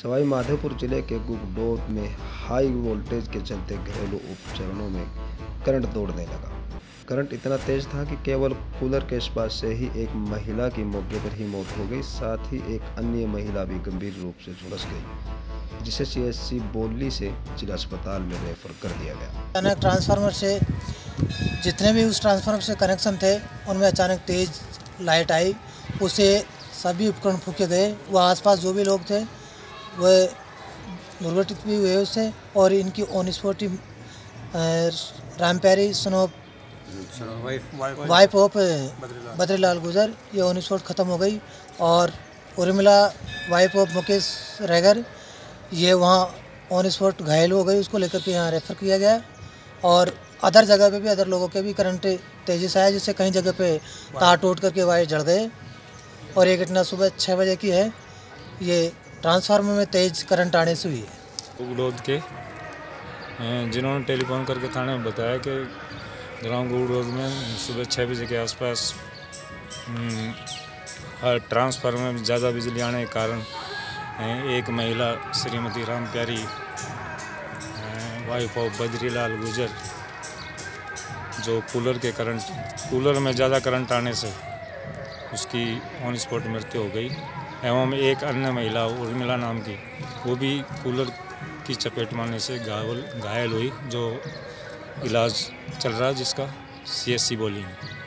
सवाई माधोपुर ज़िले के गुगडोद में हाई वोल्टेज के चलते घरेलू उपकरणों में करंट दौड़ने लगा। करंट इतना तेज था कि केवल कूलर के पास से ही एक महिला की मौके पर ही मौत हो गई, साथ ही एक अन्य महिला भी गंभीर रूप से झुलस गई, जिसे सीएससी बोली से जिला अस्पताल में रेफर कर दिया गया। अचानक ट्रांसफार्मर से, जितने भी उस ट्रांसफार्मर से कनेक्शन थे, उनमें अचानक तेज लाइट आई, उसे सभी उपकरण फूके गए, वह आसपास जो भी लोग थे वह दुर्घटित भी हुए उससे और इनकी ऑन स्पॉट रामप्यारी स्नोप वाइफ ऑफ़ बद्रीलाल गुजर, ये ऑन स्पॉट ख़त्म हो गई और उर्मिला वाइफ ऑफ़ मुकेश रैगर, ये वहाँ ऑन स्पॉट घायल हो गई, उसको लेकर के यहाँ रेफ़र किया गया और अदर जगह पे भी अदर लोगों के भी करंट तेज़ी से आया, जिससे कहीं जगह पे तार टूट करके वायर जड़ गए और ये घटना सुबह छः बजे की है। ये ट्रांसफार्मर में तेज़ करंट आने से हुई है। गुड़ोद के। जिन्होंने टेलीफोन करके थाने में बताया कि ग्राम गुड़ोद में सुबह छः बजे के आसपास हम्म, ट्रांसफार्मर में ज़्यादा बिजली आने के कारण एक महिला श्रीमती राम प्यारी वाइफ ऑफ़ बद्रीलाल गुजर जो कूलर के करंट कूलर में ज़्यादा करंट आने से उसकी ऑन स्पॉट मृत्यु हो गई। एवं एक अन्य महिला, उर्मिला नाम की, वो भी कूलर की चपेट मारने से घायल हुई, जो इलाज चल रहा है जिसका सीएससी बोली में